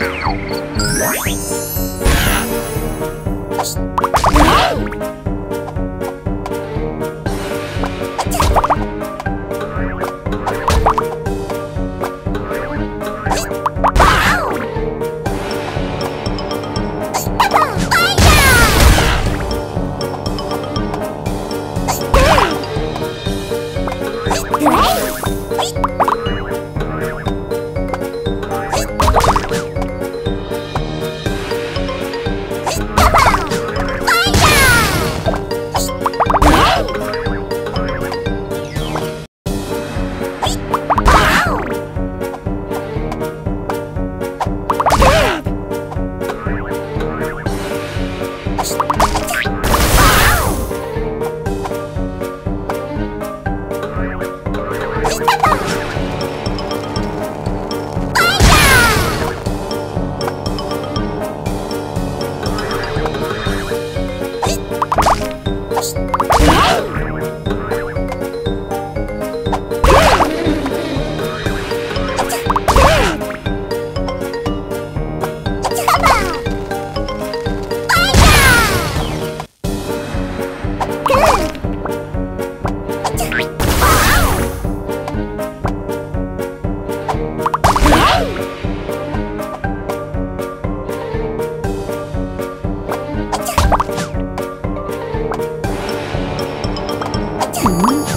Great! Podcast. 음.